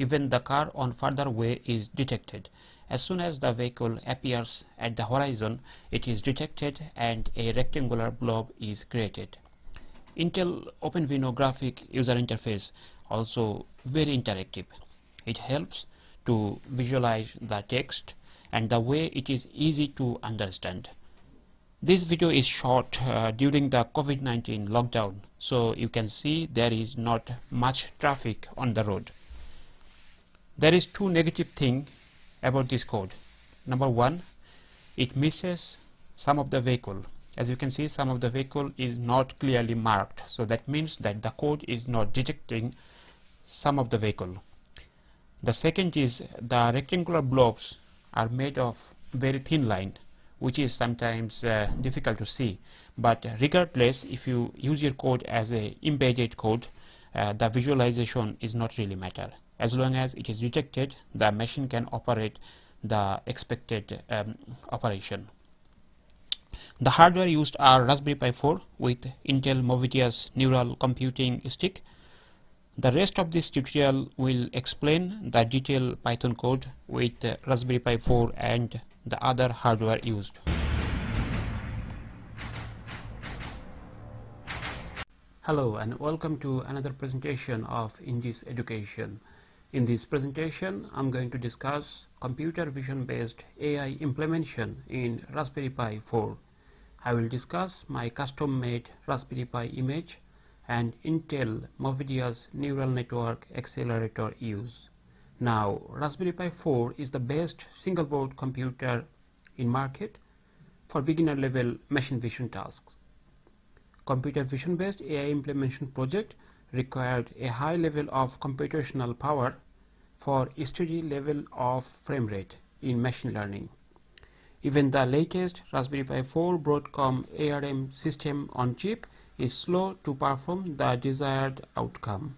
even the car on further way is detected. As soon as the vehicle appears at the horizon, it is detected and a rectangular blob is created. Intel OpenVINO graphic user interface also very interactive. It helps to visualize the text and the way it is easy to understand. This video is shot uh, during the COVID-19 lockdown so you can see there is not much traffic on the road. There is two negative thing about this code. Number one, it misses some of the vehicle. As you can see some of the vehicle is not clearly marked so that means that the code is not detecting some of the vehicle. The second is the rectangular blobs are made of very thin line which is sometimes uh, difficult to see but regardless if you use your code as a embedded code uh, the visualization is not really matter. As long as it is detected the machine can operate the expected um, operation. The hardware used are Raspberry Pi 4 with Intel Movidius neural computing stick. The rest of this tutorial will explain the detailed Python code with Raspberry Pi 4 and the other hardware used. Hello and welcome to another presentation of Indice Education. In this presentation, I'm going to discuss computer vision based AI implementation in Raspberry Pi 4. I will discuss my custom made Raspberry Pi image and Intel Movidius neural network accelerator use. Now Raspberry Pi 4 is the best single board computer in market for beginner level machine vision tasks. Computer vision based AI implementation project required a high level of computational power for steady level of frame rate in machine learning. Even the latest Raspberry Pi 4 Broadcom ARM system on chip is slow to perform the desired outcome.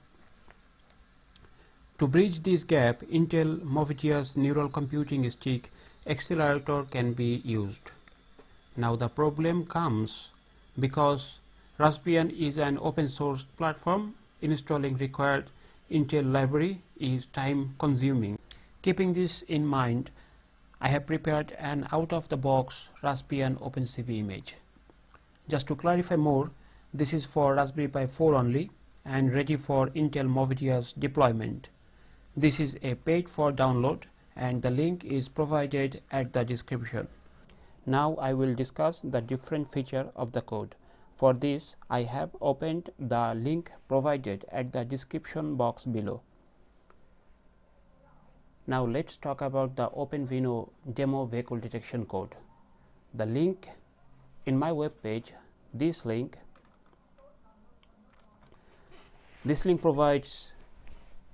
To bridge this gap, Intel Movidius neural computing stick accelerator can be used. Now the problem comes because Raspbian is an open source platform, installing required Intel library is time consuming. Keeping this in mind, I have prepared an out of the box Raspbian OpenCV image. Just to clarify more, this is for Raspberry Pi 4 only and ready for Intel Movidius deployment. This is a paid for download and the link is provided at the description. Now I will discuss the different feature of the code. For this I have opened the link provided at the description box below. Now let's talk about the OpenVINO demo vehicle detection code. The link in my web page, this link, this link provides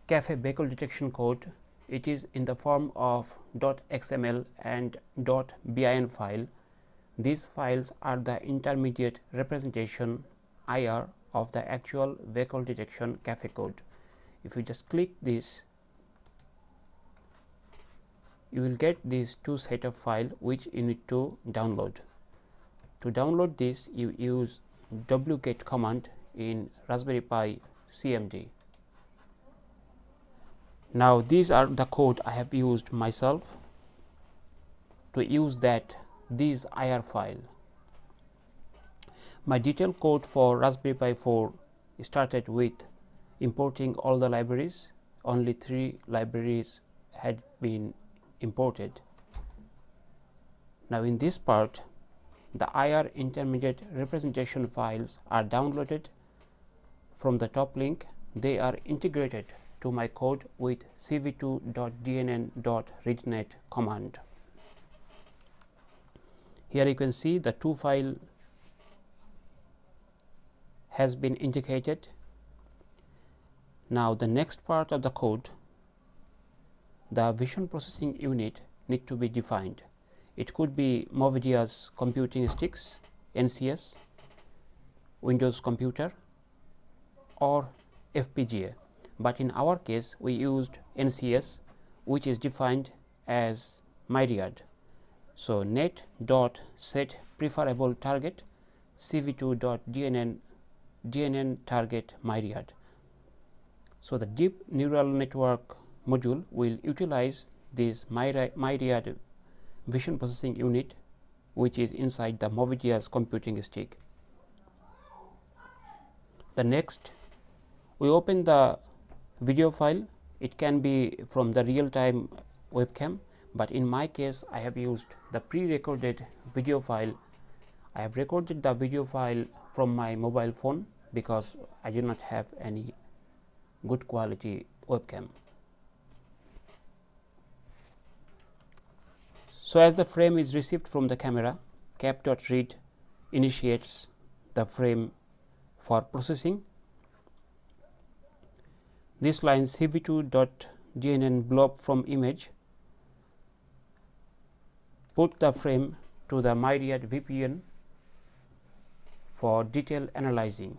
Caffe vehicle detection code it is in the form of .xml and .bin file these files are the intermediate representation IR of the actual vehicle detection Caffe code. If you just click this you will get these two set of file which you need to download. To download this you use wget command in raspberry pi cmd now these are the code I have used myself to use that these IR file. My detailed code for Raspberry Pi 4 started with importing all the libraries only three libraries had been imported. Now in this part the IR intermediate representation files are downloaded from the top link they are integrated to my code with cv2.dnn.readnet command. Here you can see the two file has been indicated. Now the next part of the code the vision processing unit need to be defined. It could be Movidius computing sticks, NCS, Windows computer or FPGA but in our case we used NCS which is defined as myriad. So, net dot set preferable target cv2 dot dnn dnn target myriad. So, the deep neural network module will utilize this Myriad vision processing unit which is inside the Movidius computing stick. The next we open the video file it can be from the real time webcam, but in my case I have used the pre-recorded video file. I have recorded the video file from my mobile phone because I do not have any good quality webcam. So, as the frame is received from the camera, cap.read initiates the frame for processing. This line cv2.dnn blob from image put the frame to the Myriad VPN for detailed analyzing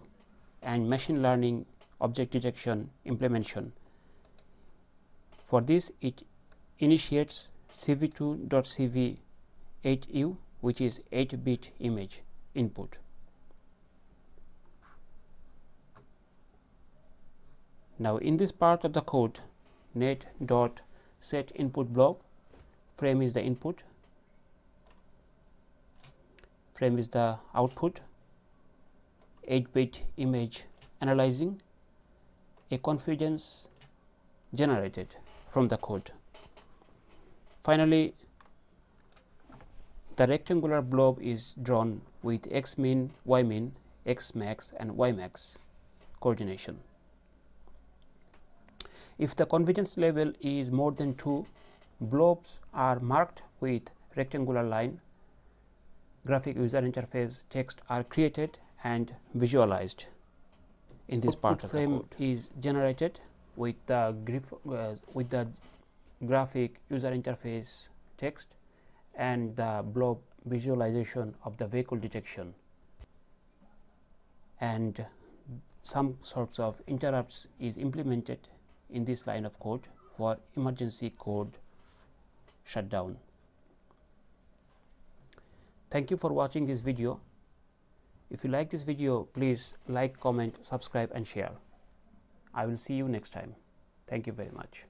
and machine learning object detection implementation. For this it initiates cv2.cv 8u which is 8 bit image input. Now, in this part of the code net dot set input blob frame is the input frame is the output 8 bit image analyzing a confidence generated from the code. Finally, the rectangular blob is drawn with x min, y min, x max and y max coordination. If the confidence level is more than 2, blobs are marked with rectangular line, graphic user interface text are created and visualized in this part of the code. is generated with the uh, with the graphic user interface text and the blob visualization of the vehicle detection and some sorts of interrupts is implemented in this line of code for emergency code shutdown. Thank you for watching this video. If you like this video, please like, comment, subscribe and share. I will see you next time. Thank you very much.